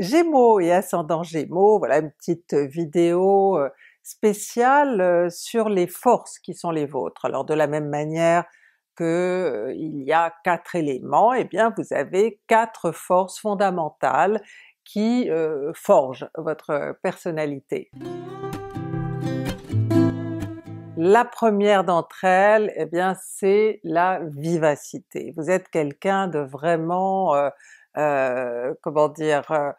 Gémeaux et ascendant Gémeaux, voilà une petite vidéo spéciale sur les forces qui sont les vôtres. Alors de la même manière que euh, il y a quatre éléments, eh bien vous avez quatre forces fondamentales qui forgent votre personnalité. La première d'entre elles, eh bien c'est la vivacité. Vous êtes quelqu'un de vraiment comment dire, euh,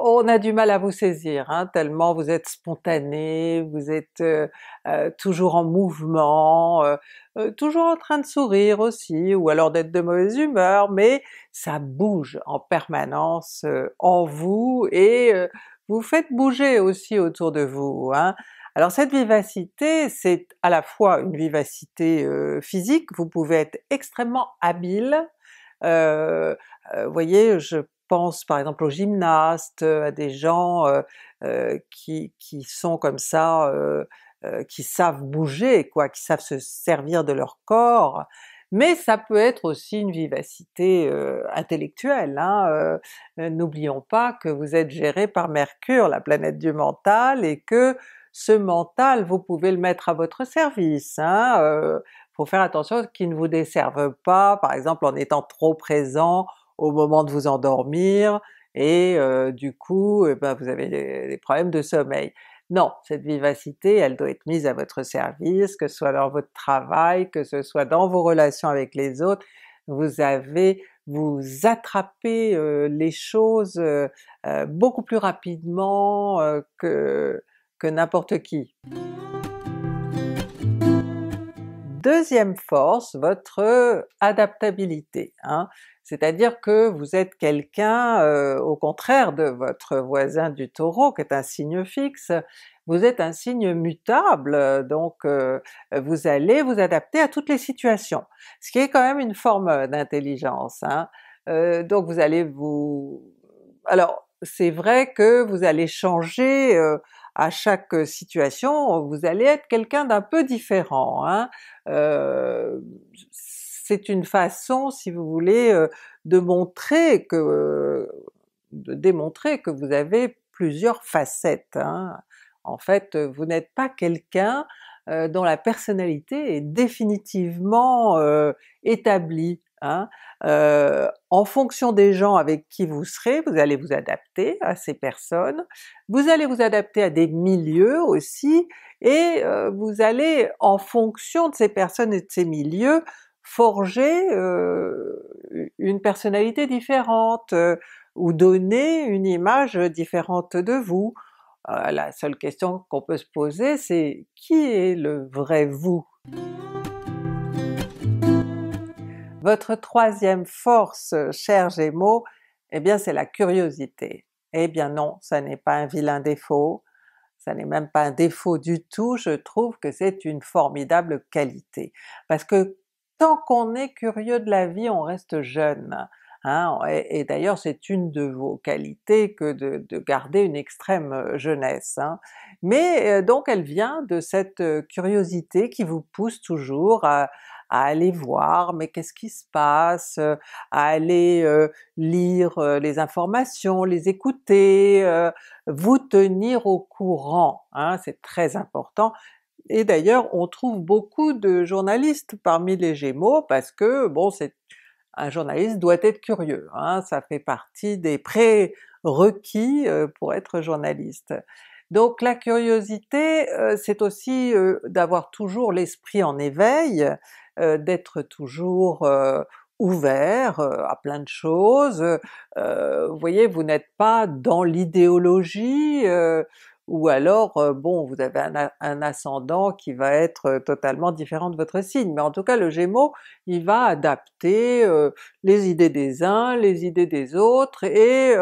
on a du mal à vous saisir, hein, tellement vous êtes spontané, vous êtes euh, toujours en mouvement, toujours en train de sourire aussi, ou alors d'être de mauvaise humeur, mais ça bouge en permanence en vous et vous faites bouger aussi autour de vous. Hein. Alors cette vivacité, c'est à la fois une vivacité physique, vous pouvez être extrêmement habile, euh, vous voyez, je pense par exemple aux gymnastes, à des gens qui, qui, sont comme ça, qui savent bouger quoi, qui savent se servir de leur corps, mais ça peut être aussi une vivacité intellectuelle. Hein, N'oublions pas que vous êtes géré par Mercure, la planète du mental, et que ce mental, vous pouvez le mettre à votre service. Hein, faut faire attention qu'il ne vous desserve pas, par exemple en étant trop présent au moment de vous endormir, et euh, du coup eh ben, vous avez des, problèmes de sommeil. Non, cette vivacité elle doit être mise à votre service, que ce soit dans votre travail, que ce soit dans vos relations avec les autres, vous avez vous attrapez euh, les choses euh, beaucoup plus rapidement que, que n'importe qui. Deuxième force, votre adaptabilité. Hein? C'est-à-dire que vous êtes quelqu'un, euh, au contraire de votre voisin du Taureau qui est un signe fixe, vous êtes un signe mutable, donc euh, vous allez vous adapter à toutes les situations, ce qui est quand même une forme d'intelligence. Hein? Euh, donc vous allez vous... Alors c'est vrai que vous allez changer à chaque situation, vous allez être quelqu'un d'un peu différent. Hein? Euh, c'est une façon, si vous voulez, euh, de montrer que, de démontrer que vous avez plusieurs facettes. Hein? En fait, vous n'êtes pas quelqu'un euh, dont la personnalité est définitivement établie. Hein. en fonction des gens avec qui vous serez, vous allez vous adapter à ces personnes, vous allez vous adapter à des milieux aussi, et vous allez, en fonction de ces personnes et de ces milieux, forger une personnalité différente, ou donner une image différente de vous. la seule question qu'on peut se poser c'est qui est le vrai vous? Votre troisième force, cher Gémeaux, eh bien c'est la curiosité. Eh bien non, ça n'est pas un vilain défaut, ça n'est même pas un défaut du tout, je trouve que c'est une formidable qualité. Parce que tant qu'on est curieux de la vie, on reste jeune. Hein, et, d'ailleurs c'est une de vos qualités que de, garder une extrême euh, jeunesse. Hein. Mais euh, donc elle vient de cette euh, curiosité qui vous pousse toujours à, à aller voir mais qu'est-ce qui se passe, euh, à aller euh, lire euh, les informations, les écouter, vous tenir au courant, hein, c'est très important. Et d'ailleurs on trouve beaucoup de journalistes parmi les Gémeaux parce que bon c'est un journaliste doit être curieux, hein, ça fait partie des prérequis pour être journaliste. Donc la curiosité, c'est aussi d'avoir toujours l'esprit en éveil, euh, d'être toujours euh, ouvert euh, à plein de choses, vous voyez, vous n'êtes pas dans l'idéologie, ou alors bon vous avez un, ascendant qui va être totalement différent de votre signe, mais en tout cas le Gémeaux il va adapter les idées des uns, les idées des autres et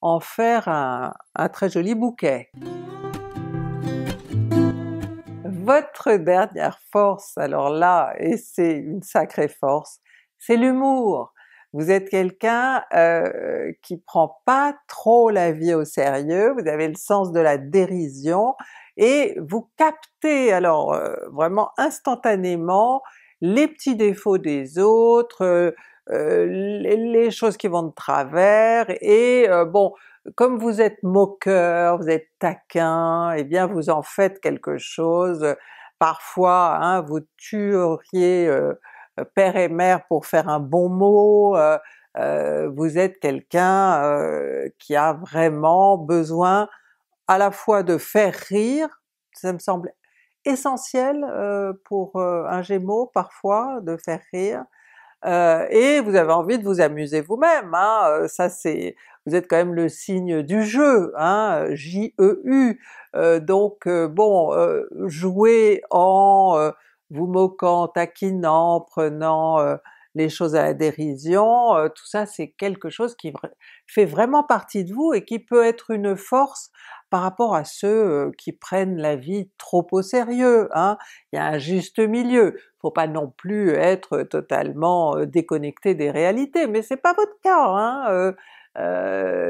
en faire un très joli bouquet. Votre dernière force, alors là, et c'est une sacrée force, c'est l'humour. Vous êtes quelqu'un euh, qui prend pas trop la vie au sérieux, vous avez le sens de la dérision, et vous captez alors euh, vraiment instantanément les petits défauts des autres, les, choses qui vont de travers, et bon, comme vous êtes moqueur, vous êtes taquin, eh bien vous en faites quelque chose, parfois hein, vous tueriez père et mère pour faire un bon mot, vous êtes quelqu'un qui a vraiment besoin à la fois de faire rire, ça me semble essentiel pour un Gémeaux parfois, de faire rire, et vous avez envie de vous amuser vous-même, hein, ça c'est... vous êtes quand même le signe du jeu, hein, J-E-U, donc bon, jouer en vous moquant, taquinant, prenant les choses à la dérision, tout ça c'est quelque chose qui fait vraiment partie de vous et qui peut être une force par rapport à ceux qui prennent la vie trop au sérieux. Hein. Il y a un juste milieu, faut pas non plus être totalement déconnecté des réalités, mais c'est pas votre cas. Hein.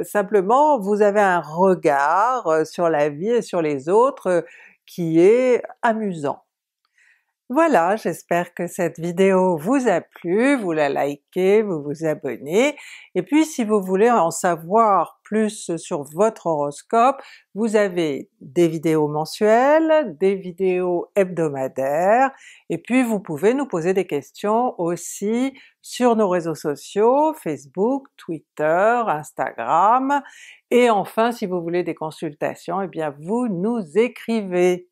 Simplement vous avez un regard sur la vie et sur les autres qui est amusant. Voilà, j'espère que cette vidéo vous a plu, vous la likez, vous vous abonnez, et puis si vous voulez en savoir plus sur votre horoscope, vous avez des vidéos mensuelles, des vidéos hebdomadaires, et puis vous pouvez nous poser des questions aussi sur nos réseaux sociaux, Facebook, Twitter, Instagram, et enfin si vous voulez des consultations, eh bien vous nous écrivez!